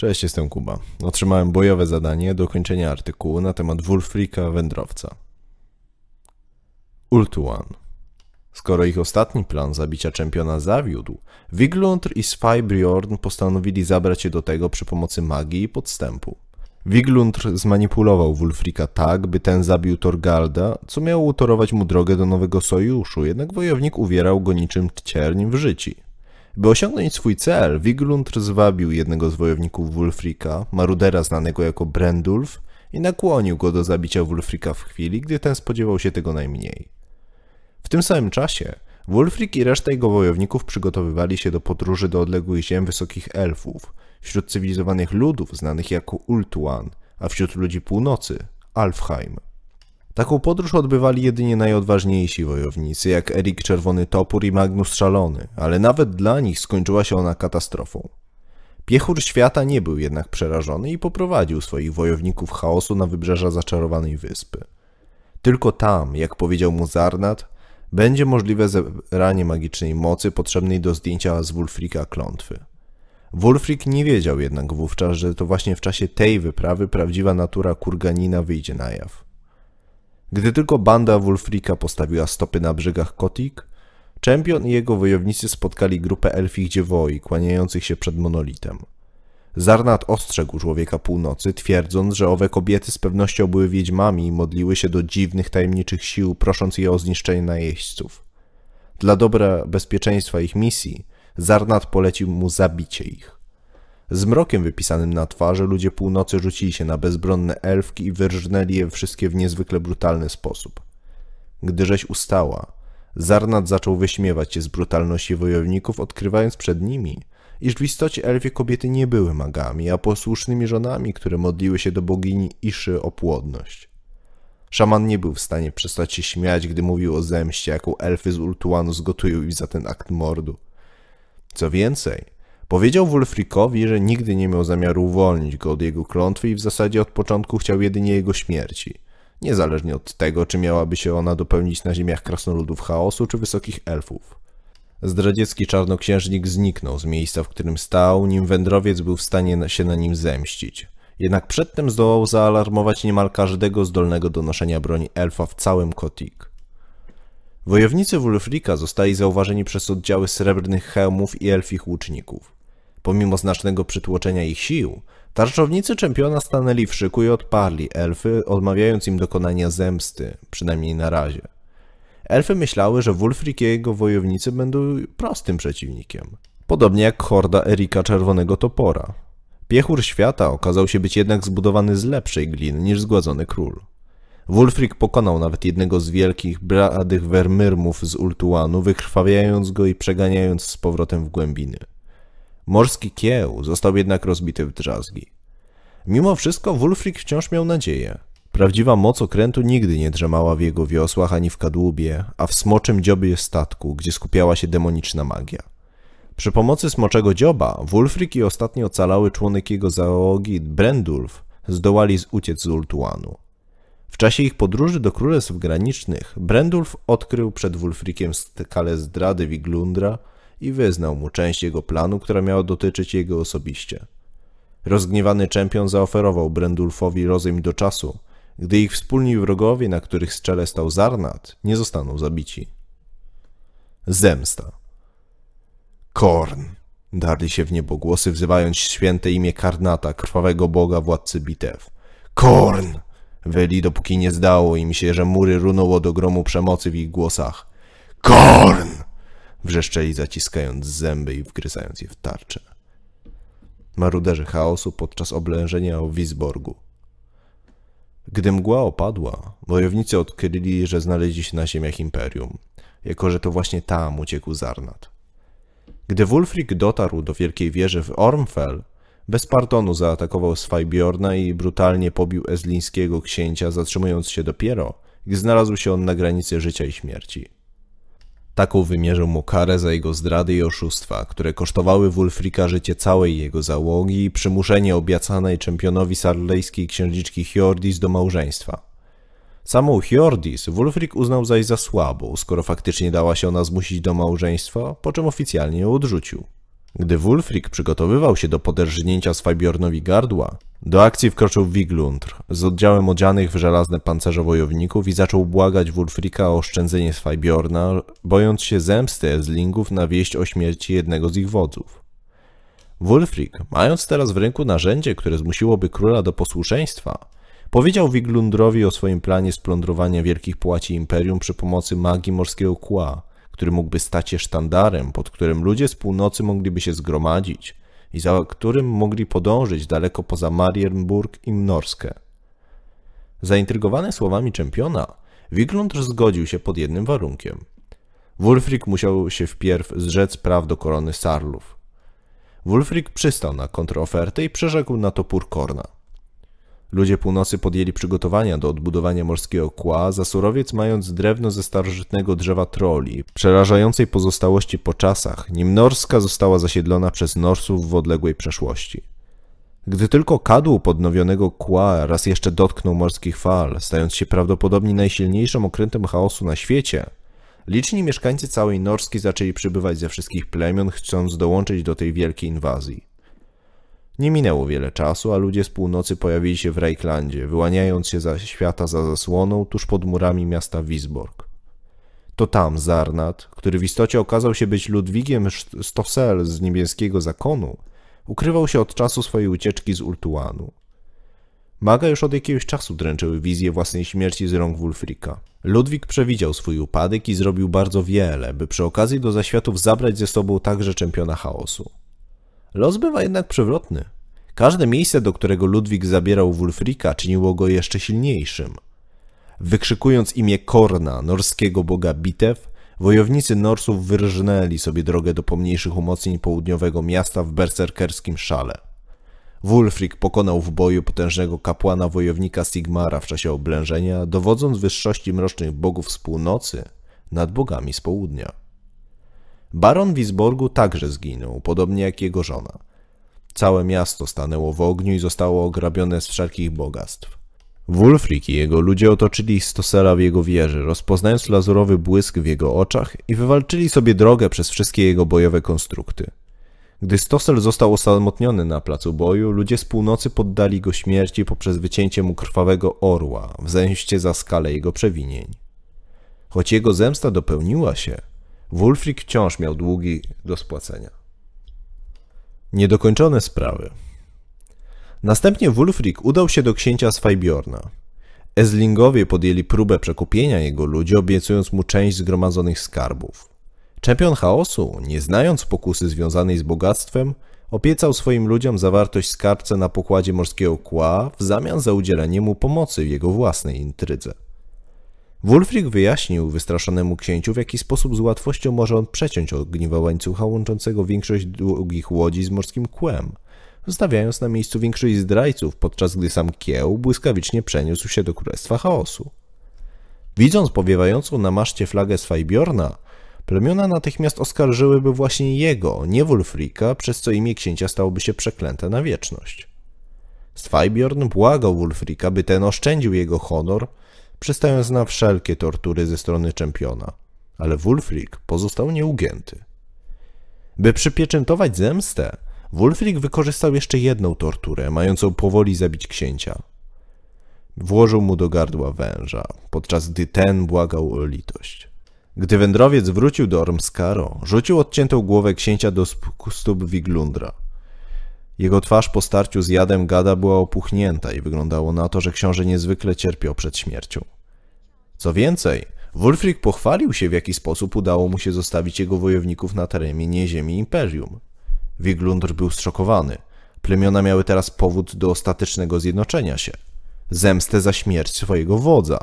Cześć, jestem Kuba. Otrzymałem bojowe zadanie do kończenia artykułu na temat Wulfrika Wędrowca. Ultuan. Skoro ich ostatni plan zabicia czempiona zawiódł, Wiglundr i Sfajbjorn postanowili zabrać się do tego przy pomocy magii i podstępu. Wiglundr zmanipulował Wulfrika tak, by ten zabił Torgalda, co miało utorować mu drogę do nowego sojuszu, jednak wojownik uwierał go niczym cierń w życi. By osiągnąć swój cel, Wiglundr zwabił jednego z wojowników Wulfrika, marudera znanego jako Brendulf, i nakłonił go do zabicia Wulfrika w chwili, gdy ten spodziewał się tego najmniej. W tym samym czasie Wulfrik i reszta jego wojowników przygotowywali się do podróży do odległych ziem wysokich elfów, wśród cywilizowanych ludów znanych jako Ultuan, a wśród ludzi północy Alfheim. Taką podróż odbywali jedynie najodważniejsi wojownicy, jak Erik Czerwony Topór i Magnus Szalony, ale nawet dla nich skończyła się ona katastrofą. Piechur świata nie był jednak przerażony i poprowadził swoich wojowników chaosu na wybrzeża zaczarowanej wyspy. Tylko tam, jak powiedział mu Zarnat, będzie możliwe zebranie magicznej mocy potrzebnej do zdjęcia z Wulfrika klątwy. Wulfrik nie wiedział jednak wówczas, że to właśnie w czasie tej wyprawy prawdziwa natura kurganina wyjdzie na jaw. Gdy tylko banda Wulfrika postawiła stopy na brzegach Kotik, Czempion i jego wojownicy spotkali grupę elfich dziewoi kłaniających się przed monolitem. Zarnat ostrzegł człowieka północy, twierdząc, że owe kobiety z pewnością były wiedźmami i modliły się do dziwnych, tajemniczych sił, prosząc je o zniszczenie najeźdźców. Dla dobra bezpieczeństwa ich misji, Zarnat polecił mu zabicie ich. Z mrokiem wypisanym na twarzy ludzie północy rzucili się na bezbronne elfki i wyrżnęli je wszystkie w niezwykle brutalny sposób. Gdy rzeź ustała, Zarnat zaczął wyśmiewać się z brutalności wojowników, odkrywając przed nimi, iż w istocie elfie kobiety nie były magami, a posłusznymi żonami, które modliły się do bogini Iszy o płodność. Szaman nie był w stanie przestać się śmiać, gdy mówił o zemście, jaką elfy z Ultuanu zgotują im za ten akt mordu. Co więcej, powiedział Wulfrikowi, że nigdy nie miał zamiaru uwolnić go od jego klątwy i w zasadzie od początku chciał jedynie jego śmierci – niezależnie od tego, czy miałaby się ona dopełnić na ziemiach krasnoludów chaosu czy wysokich elfów. Zdradziecki czarnoksiężnik zniknął z miejsca, w którym stał, nim wędrowiec był w stanie się na nim zemścić. Jednak przedtem zdołał zaalarmować niemal każdego zdolnego do noszenia broni elfa w całym Kotik. Wojownicy Wulfrika zostali zauważeni przez oddziały srebrnych hełmów i elfich łuczników. Pomimo znacznego przytłoczenia ich sił, Tarczownicy czempiona stanęli w szyku i odparli elfy, odmawiając im dokonania zemsty, przynajmniej na razie. Elfy myślały, że Wulfrik i jego wojownicy będą prostym przeciwnikiem. Podobnie jak horda Erika Czerwonego Topora. Piechur świata okazał się być jednak zbudowany z lepszej gliny niż zgładzony król. Wulfrik pokonał nawet jednego z wielkich, bradych wermyrmów z Ultuanu, wykrwawiając go i przeganiając z powrotem w głębiny. Morski kieł został jednak rozbity w drzazgi. Mimo wszystko Wulfrik wciąż miał nadzieję. Prawdziwa moc okrętu nigdy nie drzemała w jego wiosłach ani w kadłubie, a w smoczym dziobie statku, gdzie skupiała się demoniczna magia. Przy pomocy smoczego dzioba Wulfrik i ostatni ocalały członek jego załogi Brendulf zdołali uciec z Ultuanu. W czasie ich podróży do królestw granicznych Brendulf odkrył przed Wulfrikiem skalę zdrady Wiglundra i wyznał mu część jego planu, która miała dotyczyć jego osobiście. Rozgniewany czempion zaoferował Brendulfowi rozejm do czasu, gdy ich wspólni wrogowie, na których z czele stał Zarnat, nie zostaną zabici. Zemsta. Korn. Darli się w niebo głosy, wzywając święte imię Karnata, krwawego boga władcy bitew. Korn! Wyli, dopóki nie zdało im się, że mury runęło do gromu przemocy w ich głosach. Korn! Wrzeszczeli zaciskając zęby i wgryzając je w tarczę. Maruderzy chaosu podczas oblężenia o Wisborgu. Gdy mgła opadła, wojownicy odkryli, że znaleźli się na ziemiach Imperium, jako że to właśnie tam uciekł Zarnat. Gdy Wulfrik dotarł do wielkiej wieży w Ormfell, bez pardonu zaatakował Swajbjorna i brutalnie pobił ezlińskiego księcia, zatrzymując się dopiero, gdy znalazł się on na granicy życia i śmierci. Taką wymierzył mu karę za jego zdrady i oszustwa, które kosztowały Wulfrika życie całej jego załogi i przymuszenie obiecanej czempionowi sarlejskiej księżniczki Hjordis do małżeństwa. Samą Hjordis Wulfrik uznał zaś za słabą, skoro faktycznie dała się ona zmusić do małżeństwa, po czym oficjalnie ją odrzucił. Gdy Wulfrik przygotowywał się do poderżnięcia Swajbjornowi gardła, do akcji wkroczył Wiglundr z oddziałem odzianych w żelazne pancerze wojowników i zaczął błagać Wulfrika o oszczędzenie Swajbjorna, bojąc się zemsty Ezlingów na wieść o śmierci jednego z ich wodzów. Wulfrik, mając teraz w ręku narzędzie, które zmusiłoby króla do posłuszeństwa, powiedział Wiglundrowi o swoim planie splądrowania wielkich płaci imperium przy pomocy magii morskiego kła, który mógłby stać się sztandarem, pod którym ludzie z północy mogliby się zgromadzić i za którym mogli podążyć daleko poza Marienburg i Mnorskę. Zaintrygowany słowami czempiona, Wiglund zgodził się pod jednym warunkiem. Wulfrik musiał się wpierw zrzec praw do korony Sarlów. Wulfrik przystał na kontrofertę i przerzekł na topór Korna. Ludzie północy podjęli przygotowania do odbudowania morskiego kła, za surowiec mając drewno ze starożytnego drzewa troli, przerażającej pozostałości po czasach, nim Norska została zasiedlona przez Norsów w odległej przeszłości. Gdy tylko kadłub podnowionego kła raz jeszcze dotknął morskich fal, stając się prawdopodobnie najsilniejszym okrętem chaosu na świecie, liczni mieszkańcy całej Norski zaczęli przybywać ze wszystkich plemion, chcąc dołączyć do tej wielkiej inwazji. Nie minęło wiele czasu, a ludzie z północy pojawili się w Reiklandzie, wyłaniając się za świata za zasłoną tuż pod murami miasta Wisborg. To tam Zarnat, który w istocie okazał się być Ludwigiem Stossel z niebieskiego zakonu, ukrywał się od czasu swojej ucieczki z Ultuanu. Maga już od jakiegoś czasu dręczyły wizje własnej śmierci z rąk Wulfrika. Ludwik przewidział swój upadek i zrobił bardzo wiele, by przy okazji do zaświatów zabrać ze sobą także czempiona chaosu. Los bywa jednak przewrotny. Każde miejsce, do którego Ludwik zabierał Wulfrika, czyniło go jeszcze silniejszym. Wykrzykując imię Korna, norskiego boga bitew, wojownicy Norsów wyrżnęli sobie drogę do pomniejszych umocnień południowego miasta w berserkerskim szale. Wulfrik pokonał w boju potężnego kapłana wojownika Sigmara w czasie oblężenia, dowodząc wyższości mrocznych bogów z północy nad bogami z południa. Baron Wisborgu także zginął, podobnie jak jego żona. Całe miasto stanęło w ogniu i zostało ograbione z wszelkich bogactw. Wulfrik i jego ludzie otoczyli Stosela w jego wieży, rozpoznając lazurowy błysk w jego oczach i wywalczyli sobie drogę przez wszystkie jego bojowe konstrukty. Gdy Stosel został osamotniony na placu boju, ludzie z północy poddali go śmierci poprzez wycięcie mu krwawego orła w zemście za skalę jego przewinień. Choć jego zemsta dopełniła się, Wulfrik wciąż miał długi do spłacenia. Niedokończone sprawy. Następnie Wulfrik udał się do księcia Swajbjorna. Ezlingowie podjęli próbę przekupienia jego ludzi, obiecując mu część zgromadzonych skarbów. Czempion chaosu, nie znając pokusy związanej z bogactwem, obiecał swoim ludziom zawartość skarbca na pokładzie morskiego kła w zamian za udzielenie mu pomocy w jego własnej intrydze. Wulfrik wyjaśnił wystraszonemu księciu, w jaki sposób z łatwością może on przeciąć ogniwa łańcucha łączącego większość długich łodzi z morskim kłem, zostawiając na miejscu większość zdrajców, podczas gdy sam kieł błyskawicznie przeniósł się do Królestwa Chaosu. Widząc powiewającą na maszcie flagę Swajbjorna, plemiona natychmiast oskarżyłyby właśnie jego, nie Wulfrika, przez co imię księcia stałoby się przeklęte na wieczność. Swajbjorn błagał Wulfrika, by ten oszczędził jego honor, przystając na wszelkie tortury ze strony czempiona, ale Wulfrik pozostał nieugięty. By przypieczętować zemstę, Wulfrik wykorzystał jeszcze jedną torturę, mającą powoli zabić księcia. Włożył mu do gardła węża, podczas gdy ten błagał o litość. Gdy wędrowiec wrócił do Ormskaro, rzucił odciętą głowę księcia do stóp Wiglundra. Jego twarz po starciu z jadem gada była opuchnięta i wyglądało na to, że książę niezwykle cierpiał przed śmiercią. Co więcej, Wulfrik pochwalił się, w jaki sposób udało mu się zostawić jego wojowników na terenie nieziemi imperium. Wiglundr był zszokowany. Plemiona miały teraz powód do ostatecznego zjednoczenia się. Zemstę za śmierć swojego wodza.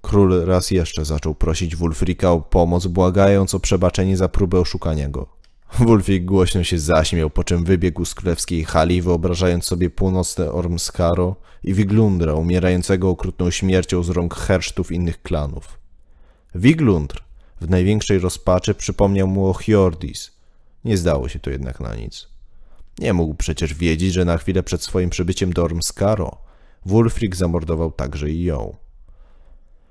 Król raz jeszcze zaczął prosić Wulfrika o pomoc, błagając o przebaczenie za próbę oszukania go. Wulfik głośno się zaśmiał, po czym wybiegł z królewskiej hali, wyobrażając sobie północne Ormskaro i Wiglundra, umierającego okrutną śmiercią z rąk hersztów innych klanów. Wiglundr w największej rozpaczy przypomniał mu o Hjordis. Nie zdało się to jednak na nic. Nie mógł przecież wiedzieć, że na chwilę przed swoim przybyciem do Ormskaro Wulfrik zamordował także i ją.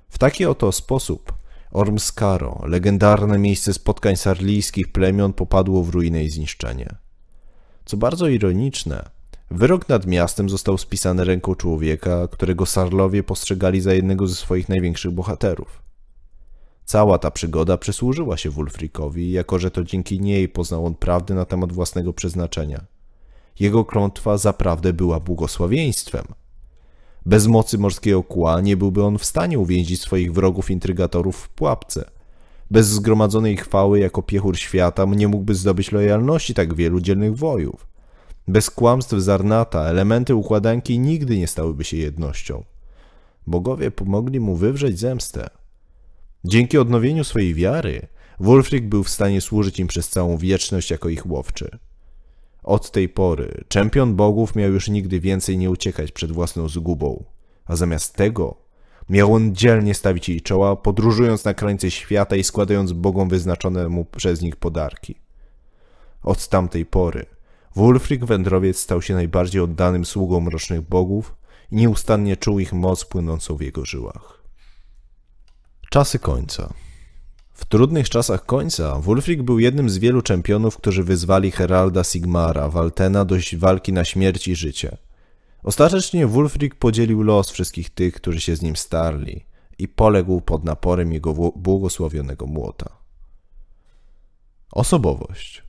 W taki oto sposób Ormskaro, legendarne miejsce spotkań sarlijskich plemion, popadło w ruinę i zniszczenie. Co bardzo ironiczne, wyrok nad miastem został spisany ręką człowieka, którego Sarlowie postrzegali za jednego ze swoich największych bohaterów. Cała ta przygoda przysłużyła się Wulfrikowi, jako że to dzięki niej poznał on prawdy na temat własnego przeznaczenia. Jego klątwa zaprawdę była błogosławieństwem. Bez mocy morskiego kła nie byłby on w stanie uwięzić swoich wrogów intrygatorów w pułapce. Bez zgromadzonej chwały jako piechur świata nie mógłby zdobyć lojalności tak wielu dzielnych wojów. Bez kłamstw Zarnata elementy układanki nigdy nie stałyby się jednością. Bogowie pomogli mu wywrzeć zemstę. Dzięki odnowieniu swojej wiary, Wulfric był w stanie służyć im przez całą wieczność jako ich łowczy. Od tej pory czempion bogów miał już nigdy więcej nie uciekać przed własną zgubą, a zamiast tego miał on dzielnie stawić jej czoła, podróżując na krańce świata i składając bogom wyznaczone mu przez nich podarki. Od tamtej pory Wulfric wędrowiec stał się najbardziej oddanym sługą mrocznych bogów i nieustannie czuł ich moc płynącą w jego żyłach. Czasy końca w trudnych czasach końca Wulfric był jednym z wielu czempionów, którzy wyzwali Heralda Sigmara, Waltena do walki na śmierć i życie. Ostatecznie Wulfric podzielił los wszystkich tych, którzy się z nim starli i poległ pod naporem jego błogosławionego młota. Osobowość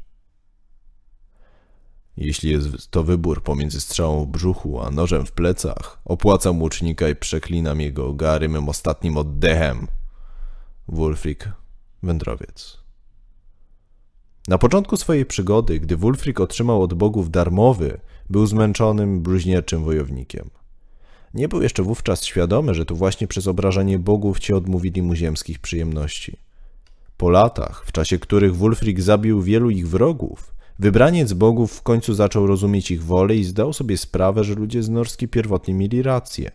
Jeśli jest to wybór pomiędzy strzałą w brzuchu a nożem w plecach, opłacam łucznika i przeklinam jego ogary mym ostatnim oddechem. Wulfric wędrowiec. Na początku swojej przygody, gdy Wulfric otrzymał od bogów darmowy, był zmęczonym, bluźnierczym wojownikiem. Nie był jeszcze wówczas świadomy, że to właśnie przez obrażanie bogów ci odmówili mu ziemskich przyjemności. Po latach, w czasie których Wulfric zabił wielu ich wrogów, wybraniec bogów w końcu zaczął rozumieć ich wolę i zdał sobie sprawę, że ludzie z Norski pierwotnie mieli rację.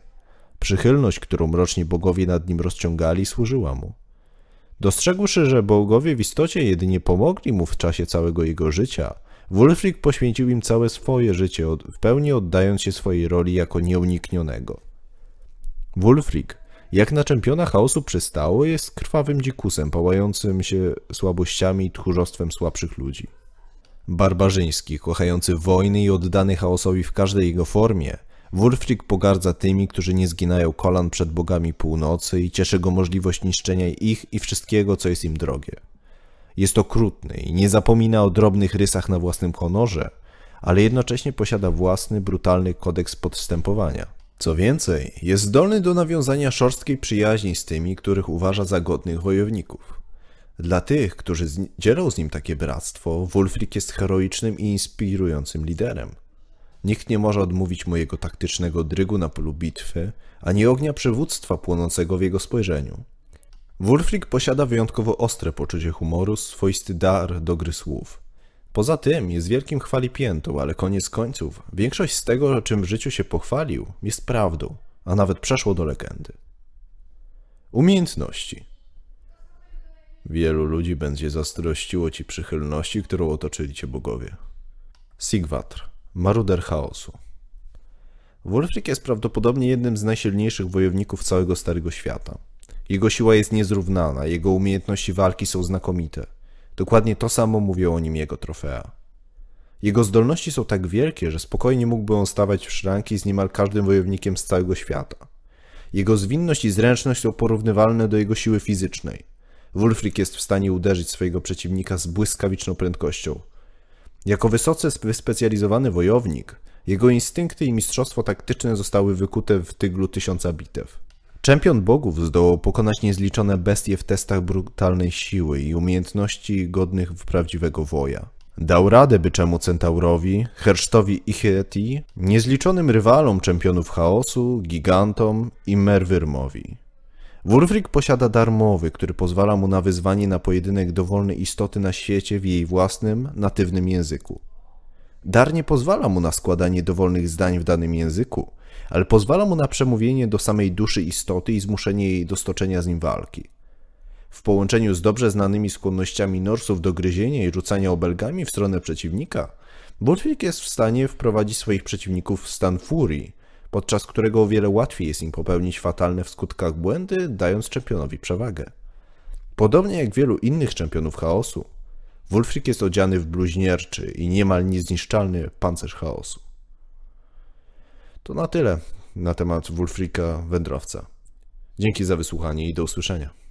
Przychylność, którą mroczni bogowie nad nim rozciągali, służyła mu. Dostrzegłszy, że bogowie w istocie jedynie pomogli mu w czasie całego jego życia, Wulfric poświęcił im całe swoje życie, w pełni oddając się swojej roli jako nieuniknionego. Wulfric, jak na czempiona chaosu przystało, jest krwawym dzikusem pałającym się słabościami i tchórzostwem słabszych ludzi. Barbarzyński, kochający wojny i oddany chaosowi w każdej jego formie, Wulfric pogardza tymi, którzy nie zginają kolan przed bogami północy i cieszy go możliwość niszczenia ich i wszystkiego, co jest im drogie. Jest okrutny i nie zapomina o drobnych rysach na własnym honorze, ale jednocześnie posiada własny, brutalny kodeks podstępowania. Co więcej, jest zdolny do nawiązania szorstkiej przyjaźni z tymi, których uważa za godnych wojowników. Dla tych, którzy dzielą z nim takie bractwo, Wulfric jest heroicznym i inspirującym liderem. Nikt nie może odmówić mojego taktycznego drygu na polu bitwy, ani ognia przywództwa płonącego w jego spojrzeniu. Wulfric posiada wyjątkowo ostre poczucie humoru, swoisty dar do gry słów. Poza tym jest wielkim chwalipiętą, ale koniec końców, większość z tego, czym w życiu się pochwalił, jest prawdą, a nawet przeszło do legendy. Umiejętności. Wielu ludzi będzie zazdrościło ci przychylności, którą otoczyli cię bogowie. Sigwatr maruder chaosu. Wulfric jest prawdopodobnie jednym z najsilniejszych wojowników całego Starego Świata. Jego siła jest niezrównana, jego umiejętności walki są znakomite. Dokładnie to samo mówią o nim jego trofea. Jego zdolności są tak wielkie, że spokojnie mógłby on stawać w szranki z niemal każdym wojownikiem z całego świata. Jego zwinność i zręczność są porównywalne do jego siły fizycznej. Wulfric jest w stanie uderzyć swojego przeciwnika z błyskawiczną prędkością – jako wysoce wyspecjalizowany wojownik, jego instynkty i mistrzostwo taktyczne zostały wykute w tyglu tysiąca bitew. Czempion bogów zdołał pokonać niezliczone bestie w testach brutalnej siły i umiejętności godnych prawdziwego woja. Dał radę byczemu Centaurowi, Hersztowi i Heti, niezliczonym rywalom czempionów chaosu, gigantom i Merwyrmowi. Wulfric posiada darmowy, który pozwala mu na wyzwanie na pojedynek dowolnej istoty na świecie w jej własnym, natywnym języku. Dar nie pozwala mu na składanie dowolnych zdań w danym języku, ale pozwala mu na przemówienie do samej duszy istoty i zmuszenie jej do stoczenia z nim walki. W połączeniu z dobrze znanymi skłonnościami Norsów do gryzienia i rzucania obelgami w stronę przeciwnika, Wulfric jest w stanie wprowadzić swoich przeciwników w stan furii, podczas którego o wiele łatwiej jest im popełnić fatalne w skutkach błędy, dając czempionowi przewagę. Podobnie jak wielu innych czempionów chaosu, Wulfrik jest odziany w bluźnierczy i niemal niezniszczalny pancerz chaosu. To na tyle na temat Wulfrika Wędrowca. Dzięki za wysłuchanie i do usłyszenia.